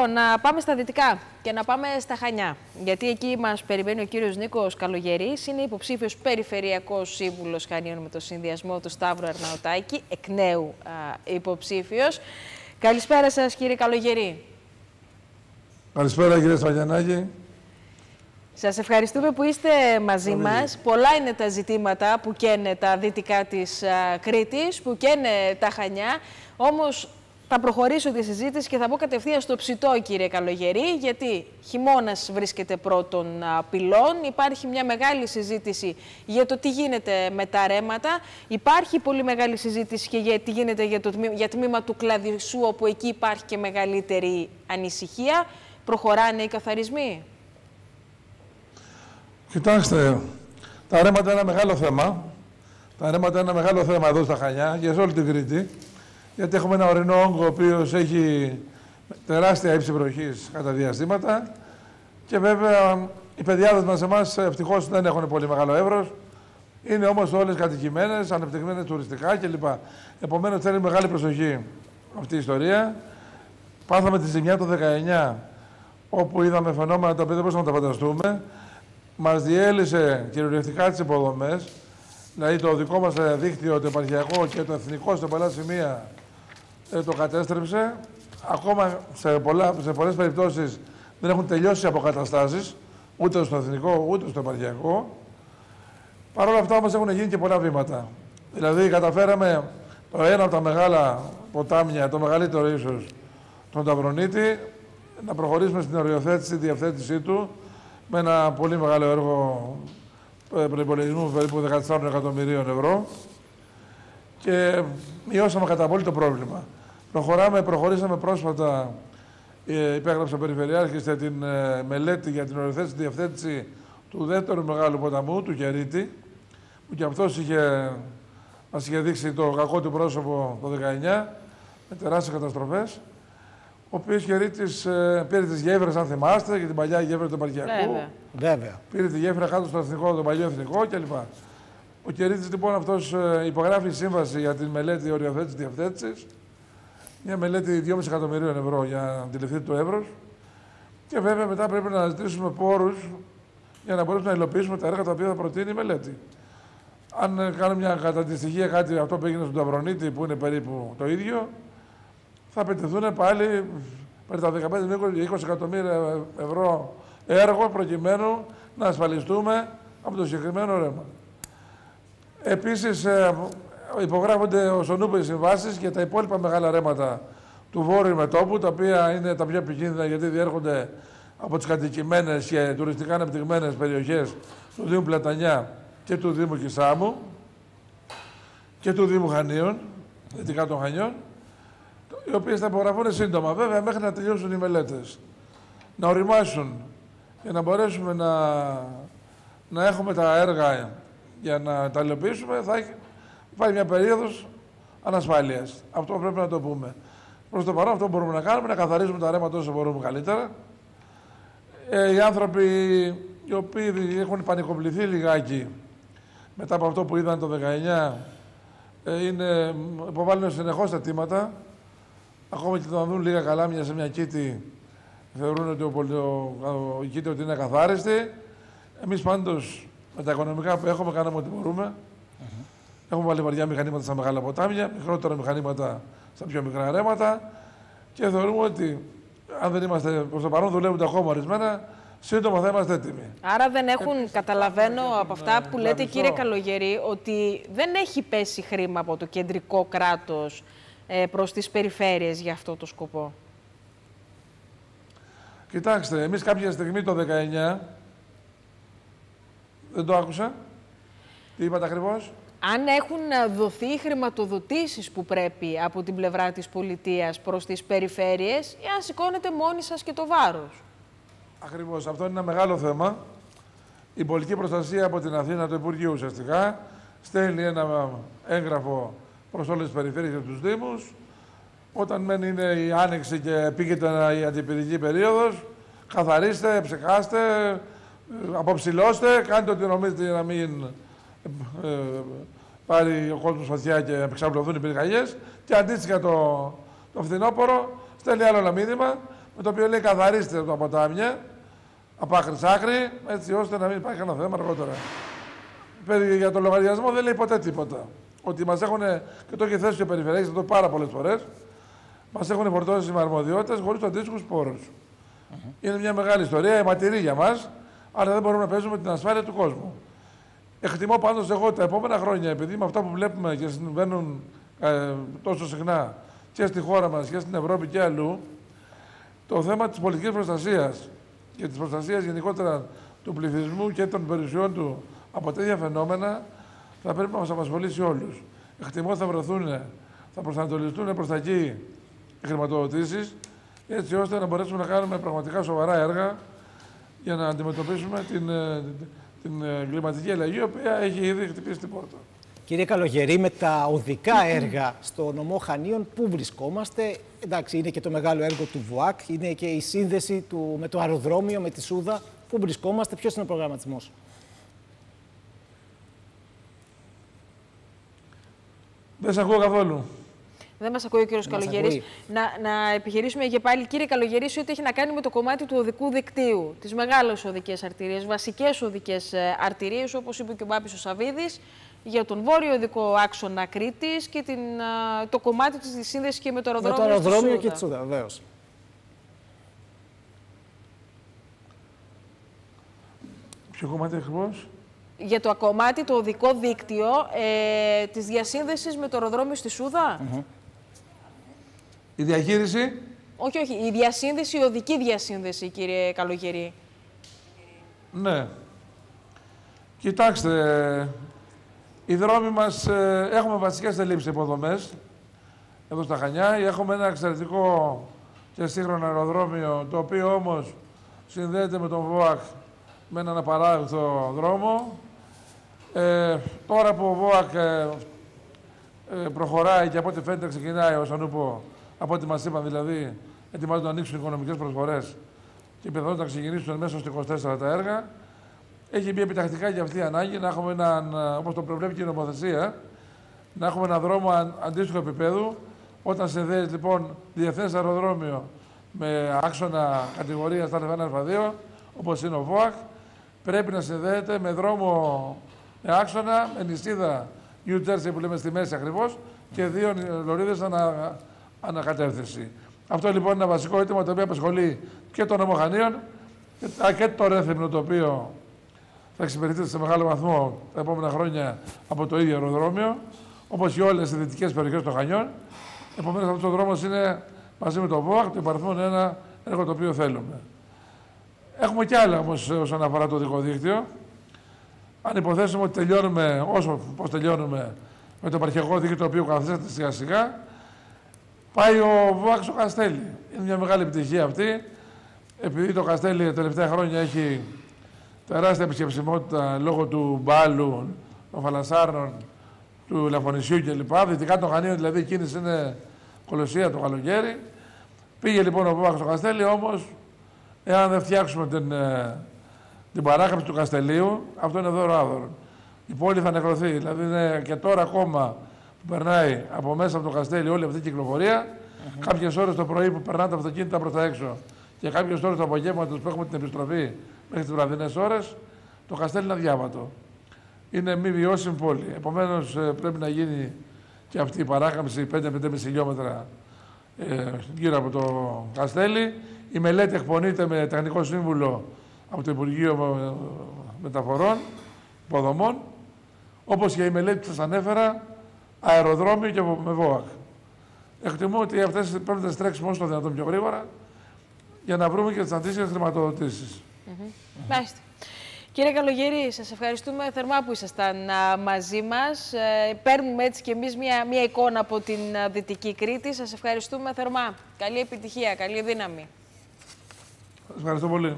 Να πάμε στα δυτικά και να πάμε στα Χανιά. Γιατί εκεί μας περιμένει ο κύριος Νίκος Καλογερής. Είναι υποψήφιος περιφερειακός σύμβουλος Χανίων με το συνδυασμό του Σταύρου Αρναουτάκη, εκ νέου υποψήφιος. Καλησπέρα σας, κύριε Καλογερή. Καλησπέρα, κύριε Σφαγιανάκη. Σας ευχαριστούμε που είστε μαζί μας. Πολλά είναι τα ζητήματα που καίνε τα δυτικά της Κρήτης, που καίνε τα Χανιά. Όμως θα προχωρήσω τη συζήτηση και θα πω κατευθείαν στο ψητό, κύριε Καλογερή, γιατί χειμώνας βρίσκεται πρώτων πυλών. Υπάρχει μια μεγάλη συζήτηση για το τι γίνεται με τα ρέματα. Υπάρχει πολύ μεγάλη συζήτηση και για τι γίνεται για το τμήμα, για τμήμα του κλαδισού, όπου εκεί υπάρχει και μεγαλύτερη ανησυχία. Προχωράνε οι καθαρισμοί; Κοιτάξτε, τα ρέματα είναι ένα μεγάλο θέμα. Τα ρέματα είναι ένα μεγάλο θέμα εδώ στα Χανιά και σε όλη την Κρήτη γιατί έχουμε ένα ορεινό όγκο ο οποίος έχει τεράστια ύψη βροχής κατά διαστήματα και βέβαια οι παιδιάδες μας εμάς ευτυχώς δεν έχουν πολύ μεγάλο εύρος. Είναι όμως όλες κατοικημένες, ανεπτυγμένες τουριστικά κλπ. Επομένως θέλει μεγάλη προσοχή αυτή η ιστορία. Πάθαμε τη ζημιά το 19 όπου είδαμε φαινόμενα τα οποία δεν μπορούσαμε να τα φανταστούμε. Μας διέλυσε κυριολεκτικά τις υποδομές. Δηλαδή το δικό μας δίκτυο, το επαρχιακό και το εθνικό σε πολλά σημεία ε, το κατέστρεψε. Ακόμα σε, πολλά, σε πολλές περιπτώσεις δεν έχουν τελειώσει οι αποκαταστάσεις, ούτε στο εθνικό, ούτε στο επαρχιακό. Παρ' όλα αυτά όμως έχουν γίνει και πολλά βήματα. Δηλαδή καταφέραμε το ένα από τα μεγάλα ποτάμια, το μεγαλύτερο ίσως, τον Ταυρονίτη, να προχωρήσουμε στην οριοθέτηση, διευθέτησή του, με ένα πολύ μεγάλο έργο ε, προπολογισμού περίπου 14 εκατομμυρίων ευρώ και μειώσαμε κατά πολύ το πρόβλημα. Προχωράμε, προχωρήσαμε πρόσφατα, ε, υπέγραψε ο Περιφερειάρχης για την ε, μελέτη για την οριοθέτηση διευθέτηση του δεύτερου μεγάλου ποταμού, του Κερίτη, που και αυτός είχε, μας είχε δείξει το κακό του πρόσωπο το 19, με τεράστιες καταστροφές. Ο οποίος Κερίτη ε, πήρε τις γέφυρες, αν θυμάστε, και την παλιά γέφυρα του Επαρχιακού. Βέβαια. Πήρε τη γέφυρα κάτω στο εθνικό, το παλιό εθνικό κλπ. Ο Κερίτη λοιπόν αυτός ε, υπογράφει σύμβαση για την μελέτη οριοθέτησης διευθέτησης μια μελέτη 2,5 εκατομμυρίων ευρώ για να αντιληφθεί το εύρος. Και βέβαια μετά πρέπει να αναζητήσουμε πόρους για να μπορέσουμε να υλοποιήσουμε τα έργα τα οποία θα προτείνει η μελέτη. Αν ε, κάνουμε μια καταντιστοιχεία κάτι αυτό που έγινε στον Ταυρονίτη που είναι περίπου το ίδιο, θα απαιτηθούν πάλι περί τα 15 20 εκατομμύρια ευρώ έργο προκειμένου να ασφαλιστούμε από το συγκεκριμένο ρεύμα. Επίσης, ε, υπογράφονται ως ονούπες συμβάσεις για τα υπόλοιπα μεγάλα ρέματα του βόρειου μετόπου, τα οποία είναι τα πιο επικίνδυνα γιατί διέρχονται από τις κατοικημένες και τουριστικά ανεπτυγμένε περιοχές του Δήμου Πλατανιά και του Δήμου Κισάμου και του Δήμου Χανίων, δυτικά των Χανιών, οι οποίες θα υπογραφούν σύντομα, βέβαια, μέχρι να τελειώσουν οι μελέτες. Να οριμάσουν για να μπορέσουμε να, να έχουμε τα έργα για να τα υλοποιήσουμε, θα Υπάρχει μια περίοδος ανασφάλειας. Αυτό πρέπει να το πούμε. Προς το παρόν, αυτό που μπορούμε να κάνουμε να καθαρίζουμε τα ρέματα όσο μπορούμε καλύτερα. Ε, οι άνθρωποι οι οποίοι έχουν πανικοβληθεί λιγάκι μετά από αυτό που είδαν το 19 ε, είναι, υποβάλλουν συνεχώς αιτήματα. Ακόμα και όταν δουν λίγα καλάμια σε μια κήτη, θεωρούν ότι ο, ο, ο, η κήτη ότι είναι καθάριστη. Εμείς πάντως με τα οικονομικά που έχουμε, κάναμε ό,τι μπορούμε. Έχουμε βάλει βαριά μηχανήματα στα μεγάλα ποτάμια, μικρότερα μηχανήματα στα πιο μικρά ρέματα και θεωρούμε ότι αν δεν είμαστε προς το παρόν, δουλεύουν ακόμα ορισμένα, σύντομα θα είμαστε έτοιμοι. Άρα δεν έχουν, καταλαβαίνω από αυτά που λέτε κύριε Καλογερή, ότι δεν έχει πέσει χρήμα από το κεντρικό κράτος ε, προς τις περιφέρειες για αυτό το σκοπό. Κοιτάξτε, εμείς κάποια στιγμή το 19, δεν το άκουσα, τι είπατε ακριβώς; Αν έχουν δοθεί χρηματοδοτήσεις που πρέπει από την πλευρά της πολιτείας προς τις περιφέρειες ή αν σηκώνετε μόνοι σας και το βάρος. Ακριβώς. Αυτό είναι ένα μεγάλο θέμα. Η πολιτική προστασία από την Αθήνα, το Υπουργείο ουσιαστικά, στέλνει ένα έγγραφο προς όλες τις περιφέρειες και τους Δήμους. Όταν μένει είναι η άνοιξη και πήγεται η αντιπηρική περίοδος, καθαρίστε, ψεκάστε, αποψηλώστε, κάντε ό,τι νομίζετε για να μην ε, πάρει ο κόσμος φωτιά και εξαπλωθούν οι πυρκαγιές. Και αντίστοιχα το, το φθινόπωρο στέλνει άλλο ένα μήνυμα με το οποίο λέει καθαρίστε το ποτάμια από άκρη σ' άκρη, έτσι ώστε να μην υπάρχει κανένα θέμα αργότερα. Περί- Για το λογαριασμό δεν λέει ποτέ τίποτα. Ότι μας έχουν, και το έχει θέσει και ο Περιφερειακή, το πάρα πολλές φορές, μας έχουν φορτώσει με αρμοδιότητες χωρίς τους αντίστοιχους πόρους. Είναι μια μεγάλη ιστορία, αιματηρή για μας, αλλά δεν μπορούμε να παίζουμε την ασφάλεια του κόσμου. Εκτιμώ πάντως εγώ τα επόμενα χρόνια, επειδή με αυτά που βλέπουμε και συμβαίνουν ε, τόσο συχνά και στη χώρα μας και στην Ευρώπη και αλλού, το θέμα της πολιτικής προστασίας και της προστασίας γενικότερα του πληθυσμού και των περιουσιών του από τέτοια φαινόμενα θα πρέπει να μας απασχολήσει όλους. Εκτιμώ θα βρεθούν, θα προσανατολιστούν προς τα εκεί οι χρηματοδοτήσεις, έτσι ώστε να μπορέσουμε να κάνουμε πραγματικά σοβαρά έργα για να αντιμετωπίσουμε την, ε, την ε, κλιματική αλλαγή, η οποία έχει ήδη χτυπήσει την πόρτα. Κύριε Καλογερή, με τα οδικά έργα στο νομό Χανίων, πού βρισκόμαστε; Εντάξει, είναι και το μεγάλο έργο του ΒΟΑΚ, είναι και η σύνδεση του, με το αεροδρόμιο, με τη Σούδα. Πού βρισκόμαστε, ποιος είναι ο προγραμματισμός; Δεν σε ακούω καθόλου. Δεν μας ακούει ο κύριος μας Καλογερής. ακούει. Να, να επιχειρήσουμε και πάλι, κύριε Καλογερή, σε ό,τι έχει να κάνει με το κομμάτι του οδικού δικτύου. Τις μεγάλες οδικές αρτηρίες, βασικές οδικές αρτηρίες, όπως είπε και ο Μπάπη ο Σαββίδης, για τον βόρειο οδικό άξονα Κρήτης και την, α, το κομμάτι της σύνδεση και με το Με αεροδρόμιο. το στη αεροδρόμιο Σούδα. και τη Σούδα, βεβαίως. Ποιο κομμάτι ακριβώς; Για το κομμάτι, το οδικό δίκτυο ε, της διασύνδεσης με το αεροδρόμιο στη Σούδα. Η διαχείριση; Όχι, όχι. Η διασύνδεση, η οδική διασύνδεση, κύριε Καλογερή. Ναι. Κοιτάξτε, οι δρόμοι μας ε, έχουμε βασικές ελλείψεις υποδομές εδώ στα Χανιά. Έχουμε ένα εξαιρετικό και σύγχρονο αεροδρόμιο, το οποίο όμως συνδέεται με τον ΒΟΑΚ με έναν απαράδεκτο δρόμο. Ε, τώρα που ο ΒΟΑΚ ε, ε, προχωράει και από ό,τι φαίνεται ξεκινάει ο Σανούπο, από ό,τι μας είπαν δηλαδή, ετοιμάζονται να ανοίξουν οικονομικές προσφορές και πιθανότητα να ξεκινήσουν μέσα στο 24 τα έργα. Έχει μπει επιτακτικά και αυτή η ανάγκη να έχουμε έναν, όπως το προβλέπει και η νομοθεσία, να έχουμε έναν δρόμο αν- αντίστοιχου επίπεδου. Όταν συνδέει λοιπόν διεθνές αεροδρόμιο με άξονα κατηγορίας Α1 Α2, όπως είναι ο ΒΟΑΚ, πρέπει να συνδέεται με δρόμο με άξονα, με νησίδα New Jersey που λέμε στη μέση ακριβώς και δύο λωρίδες ανα, ανακατεύθυνση. Αυτό λοιπόν είναι ένα βασικό αίτημα το οποίο απασχολεί και τον νομοχανίων και, α, και το ρέθυμνο το οποίο θα εξυπηρετείται σε μεγάλο βαθμό τα επόμενα χρόνια από το ίδιο αεροδρόμιο, όπως και όλες οι δυτικές περιοχές των Χανιών. Επομένως, αυτός ο δρόμος είναι μαζί με το ΒΟΑΚ το υπαριθμόν ένα έργο το οποίο θέλουμε. Έχουμε και άλλα όμως όσον αφορά το οδικό δίκτυο. Αν υποθέσουμε ότι τελειώνουμε, όσο πώς τελειώνουμε, με το επαρχιακό δίκτυο το οποίο καθίσατε σιγά σιγά, πάει ο ΒΟΑΚ στο Καστέλι. Είναι μια μεγάλη επιτυχία αυτή. Επειδή το Καστέλι τα τελευταία χρόνια έχει τεράστια επισκεψιμότητα λόγω του μπάλου, των φαλασσάρων, του Λαφωνισιού κλπ. Δυτικά των Χανίων δηλαδή η κίνηση είναι κολοσσία το καλοκαίρι. Πήγε λοιπόν ο Βόβακ στο Καστέλι, όμως, εάν δεν φτιάξουμε την, ε, την παράκαμψη του Καστελίου, αυτό είναι δώρο άδωρο. Η πόλη θα νεκρωθεί. Δηλαδή είναι και τώρα ακόμα που περνάει από μέσα από το Καστέλι όλη αυτή η κυκλοφορία, κάποιες ώρες το πρωί που περνάνε τα αυτοκίνητα προς τα έξω και κάποιες ώρες το απογεύματο που έχουμε την επιστροφή μέχρι τις βραδινές ώρες, το Καστέλι είναι αδιάβατο. Είναι μη βιώσιμη πόλη. Επομένως πρέπει να γίνει και αυτή η παράκαμψη 5-5,5 χιλιόμετρα ε, γύρω από το Καστέλι. Η μελέτη εκπονείται με τεχνικό σύμβουλο από το Υπουργείο ε, Μεταφορών, Υποδομών, όπως και η μελέτη που σας ανέφερα, αεροδρόμιο και με ΒΟΑΚ. Εκτιμώ ότι αυτές πρέπει να τις τρέξουμε όσο το δυνατόν πιο γρήγορα για να βρούμε και τις αντίστοιχες χρηματοδοτήσεις. Μάλιστα. Κύριε Καλογερή, σας ευχαριστούμε θερμά που ήσασταν α, μαζί μας. Ε, παίρνουμε έτσι κι εμείς μια, μια εικόνα από την α, Δυτική Κρήτη. Σας ευχαριστούμε θερμά. Καλή επιτυχία, καλή δύναμη. Σας ευχαριστώ πολύ.